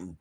Ooh.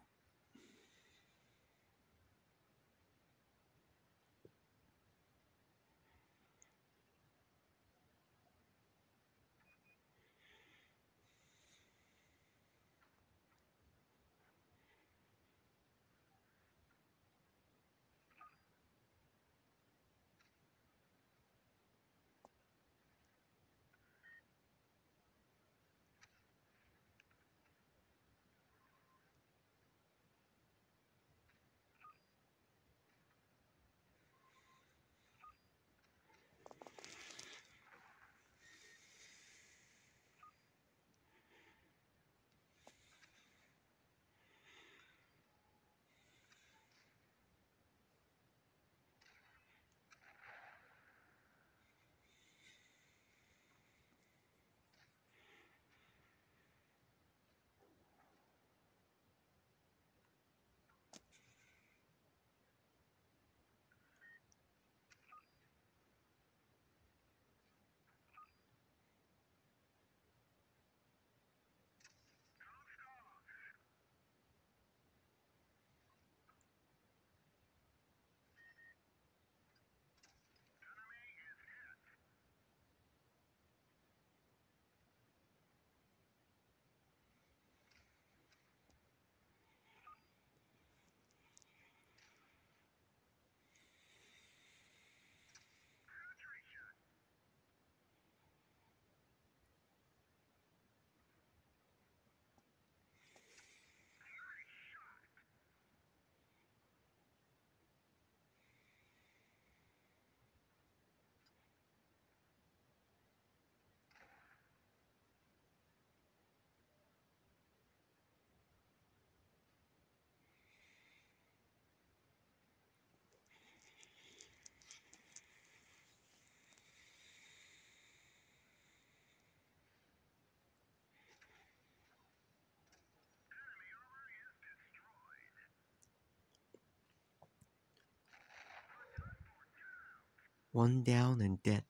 One down and dead.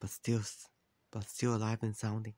But still, but still alive and sounding.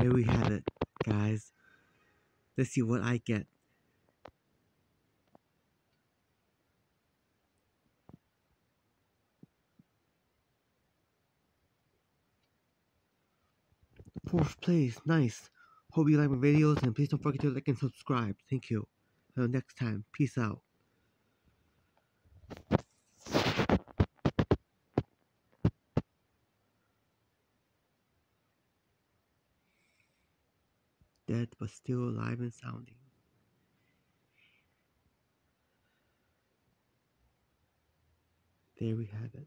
There we have it, guys. Let's see what I get. Fourth place, nice. Hope you like my videos and please don't forget to like and subscribe. Thank you. Until next time, peace out. Dead but still alive and sounding. There we have it.